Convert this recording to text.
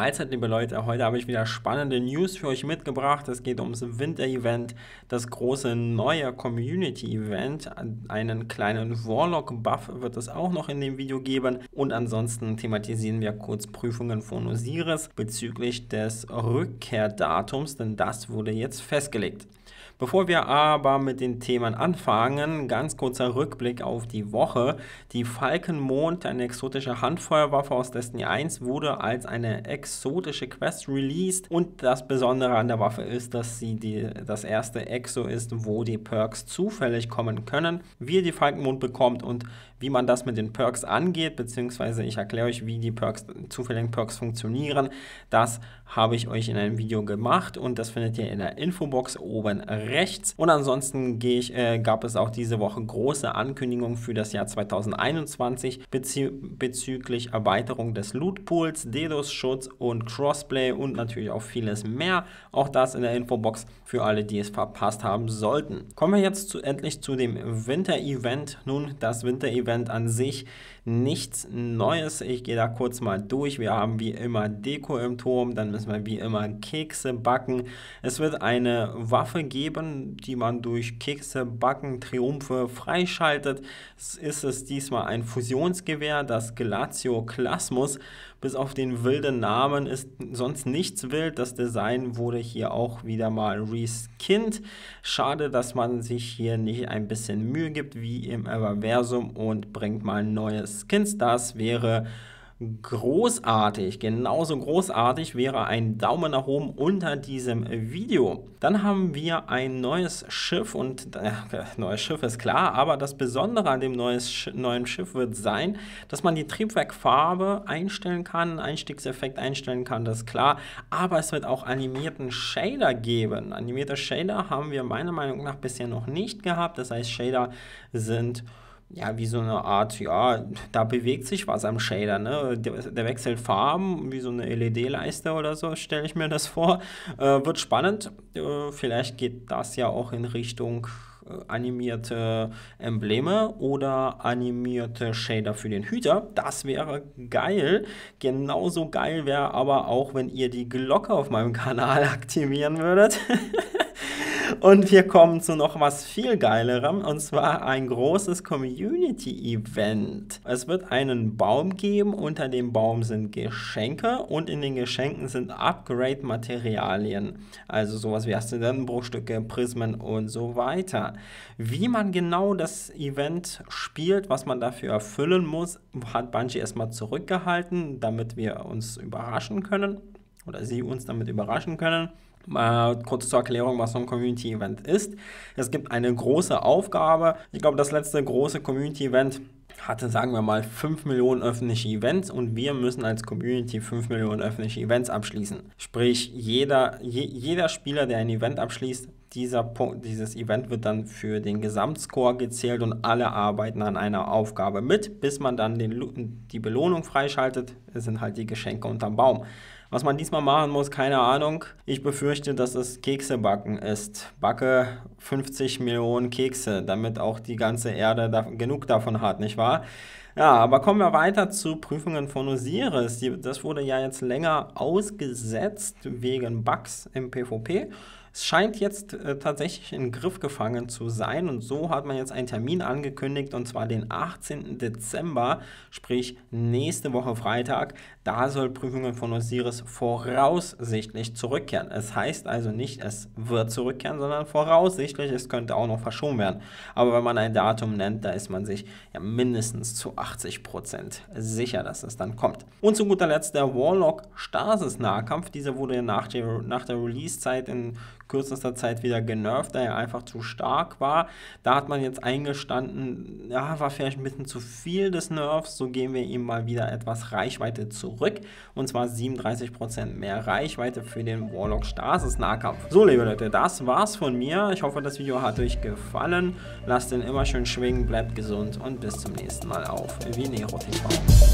Mahlzeit, liebe Leute. Heute habe ich wieder spannende News für euch mitgebracht. Es geht ums Winter-Event, das große neue Community-Event. Einen kleinen Warlock-Buff wird es auch noch in dem Video geben. Und ansonsten thematisieren wir kurz Prüfungen von Osiris bezüglich des Rückkehrdatums, denn das wurde jetzt festgelegt. Bevor wir aber mit den Themen anfangen, ganz kurzer Rückblick auf die Woche. Die Falkenmond, eine exotische Handfeuerwaffe aus Destiny 1, wurde als eine exotische Quest released und das Besondere an der Waffe ist, dass sie die, das erste Exo ist, wo die Perks zufällig kommen können, wie ihr die Falkenmond bekommt und wie man das mit den Perks angeht, beziehungsweise ich erkläre euch, wie die Perks, zufälligen Perks funktionieren. Das habe ich euch in einem Video gemacht und das findet ihr in der Infobox oben rechts. Und ansonsten ich, äh, gab es auch diese Woche große Ankündigungen für das Jahr 2021 bezü bezüglich Erweiterung des Lootpools, DDoS-Schutz und Crossplay und natürlich auch vieles mehr. Auch das in der Infobox für alle, die es verpasst haben sollten. Kommen wir jetzt zu, endlich zu dem Winter-Event. Nun, das Winter-Event an sich nichts Neues. Ich gehe da kurz mal durch. Wir haben wie immer Deko im Turm, dann müssen wir wie immer Kekse backen. Es wird eine Waffe geben, die man durch Kekse backen Triumphe freischaltet. Ist es diesmal ein Fusionsgewehr, das Glacio Klasmus. Bis auf den wilden Namen ist sonst nichts wild. Das Design wurde hier auch wieder mal reskinned. Schade, dass man sich hier nicht ein bisschen Mühe gibt wie im Everversum und bringt mal neue Skins. Das wäre großartig, genauso großartig wäre ein Daumen nach oben unter diesem Video. Dann haben wir ein neues Schiff und äh, neues Schiff ist klar, aber das Besondere an dem neues, neuen Schiff wird sein, dass man die Triebwerkfarbe einstellen kann, Einstiegseffekt einstellen kann, das ist klar, aber es wird auch animierten Shader geben. Animierte Shader haben wir meiner Meinung nach bisher noch nicht gehabt, das heißt Shader sind ja, wie so eine Art, ja, da bewegt sich was am Shader, ne? Der, wechselt Farben, wie so eine LED-Leiste oder so, stelle ich mir das vor. Äh, wird spannend. Äh, vielleicht geht das ja auch in Richtung äh, animierte Embleme oder animierte Shader für den Hüter. Das wäre geil. Genauso geil wäre aber auch, wenn ihr die Glocke auf meinem Kanal aktivieren würdet. Und wir kommen zu noch was viel geilerem und zwar ein großes Community-Event. Es wird einen Baum geben, unter dem Baum sind Geschenke und in den Geschenken sind Upgrade-Materialien. Also sowas wie Asteroidenbruchstücke, Prismen und so weiter. Wie man genau das Event spielt, was man dafür erfüllen muss, hat Bungie erstmal zurückgehalten, damit wir uns überraschen können oder sie uns damit überraschen können. Äh, kurz zur Erklärung, was so ein Community-Event ist. Es gibt eine große Aufgabe. Ich glaube, das letzte große Community-Event hatte, sagen wir mal, 5 Millionen öffentliche Events und wir müssen als Community 5 Millionen öffentliche Events abschließen. Sprich, jeder, je, jeder Spieler, der ein Event abschließt, dieser Punkt, dieses Event wird dann für den Gesamtscore gezählt und alle arbeiten an einer Aufgabe mit, bis man dann den, die Belohnung freischaltet. Es sind halt die Geschenke unterm Baum. Was man diesmal machen muss, keine Ahnung. Ich befürchte, dass es Kekse backen ist. Backe 50 Millionen Kekse, damit auch die ganze Erde da genug davon hat, nicht wahr? Ja, aber kommen wir weiter zu Prüfungen von Osiris. Das wurde ja jetzt länger ausgesetzt wegen Bugs im PvP. Es scheint jetzt äh, tatsächlich in den Griff gefangen zu sein und so hat man jetzt einen Termin angekündigt und zwar den 18. Dezember, sprich nächste Woche Freitag. Da soll Prüfungen von Osiris voraussichtlich zurückkehren. Es heißt also nicht, es wird zurückkehren, sondern voraussichtlich, es könnte auch noch verschoben werden. Aber wenn man ein Datum nennt, da ist man sich ja mindestens zu 80% sicher, dass es dann kommt. Und zu guter Letzt der Warlock Stasis Nahkampf. Dieser wurde nach der, nach der Release-Zeit in kürzester Zeit wieder genervt, da er einfach zu stark war. Da hat man jetzt eingestanden, ja, war vielleicht ein bisschen zu viel des Nerfs, so geben wir ihm mal wieder etwas Reichweite zurück und zwar 37% mehr Reichweite für den Warlock Stasis Nahkampf. So, liebe Leute, das war's von mir. Ich hoffe, das Video hat euch gefallen. Lasst ihn immer schön schwingen, bleibt gesund und bis zum nächsten Mal auf Vinero TV.